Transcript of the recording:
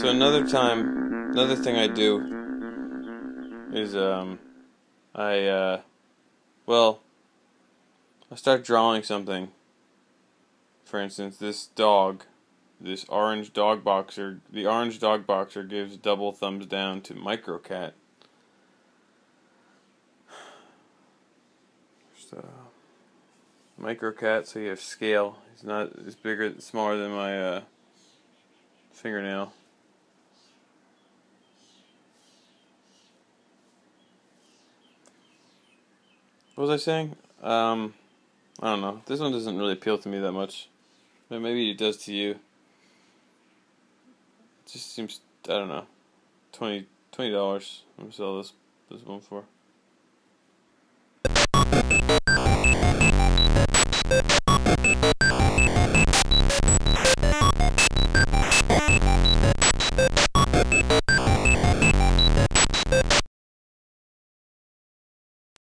So another time, another thing I do is um, I uh, well, I start drawing something. For instance, this dog, this orange dog boxer, the orange dog boxer gives double thumbs down to Microcat. So, Microcat, so you have scale. He's not as bigger, smaller than my uh, fingernail. What was I saying? Um, I don't know. This one doesn't really appeal to me that much. But maybe it does to you. It just seems, I don't know. 20 $20 I'm gonna sell this, this one for.